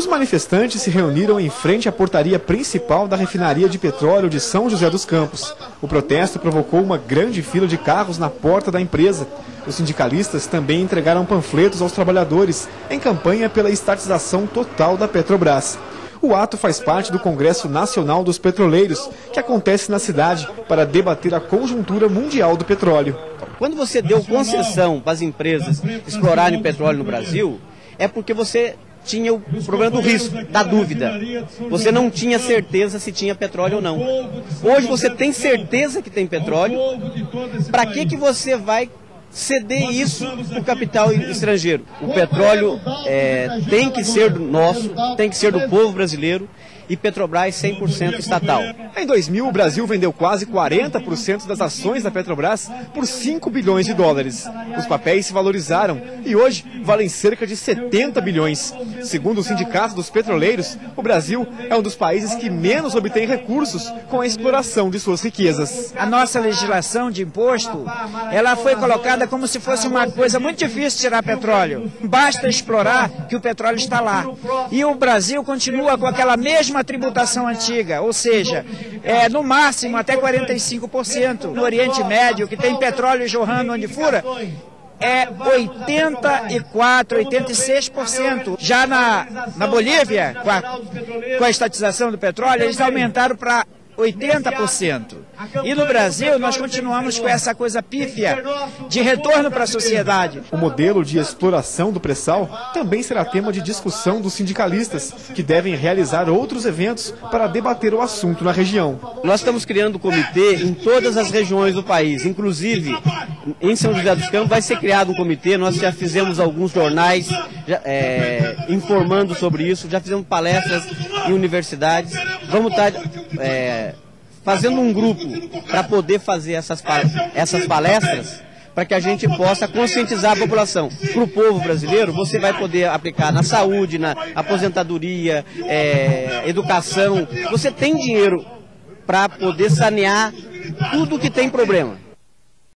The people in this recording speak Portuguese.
Os manifestantes se reuniram em frente à portaria principal da refinaria de petróleo de São José dos Campos. O protesto provocou uma grande fila de carros na porta da empresa. Os sindicalistas também entregaram panfletos aos trabalhadores em campanha pela estatização total da Petrobras. O ato faz parte do Congresso Nacional dos Petroleiros, que acontece na cidade para debater a conjuntura mundial do petróleo. Quando você deu concessão para as empresas explorarem petróleo no Brasil, é porque você tinha o problema do risco, da dúvida. Você não tinha certeza se tinha petróleo ou não. Hoje você tem certeza que tem petróleo. Para que, que você vai ceder isso para o capital estrangeiro? O petróleo é, tem que ser nosso, tem que ser do povo brasileiro e Petrobras 100% estatal. Em 2000, o Brasil vendeu quase 40% das ações da Petrobras por 5 bilhões de dólares. Os papéis se valorizaram e hoje valem cerca de 70 bilhões. Segundo o Sindicato dos Petroleiros, o Brasil é um dos países que menos obtém recursos com a exploração de suas riquezas. A nossa legislação de imposto, ela foi colocada como se fosse uma coisa muito difícil tirar petróleo. Basta explorar que o petróleo está lá. E o Brasil continua com aquela mesma uma tributação antiga, ou seja, é, no máximo até 45%. No Oriente Médio, que tem petróleo jorrando onde fura, é 84, 86%. Já na, na Bolívia, com a, com a estatização do petróleo, eles aumentaram para 80%. E no Brasil, nós continuamos com essa coisa pífia de retorno para a sociedade. O modelo de exploração do pré-sal também será tema de discussão dos sindicalistas, que devem realizar outros eventos para debater o assunto na região. Nós estamos criando comitê em todas as regiões do país, inclusive em São José dos Campos vai ser criado um comitê, nós já fizemos alguns jornais já, é, informando sobre isso, já fizemos palestras em universidades, vamos estar é, fazendo um grupo para poder fazer essas, essas palestras para que a gente possa conscientizar a população. Para o povo brasileiro, você vai poder aplicar na saúde, na aposentadoria, é, educação. Você tem dinheiro para poder sanear tudo que tem problema.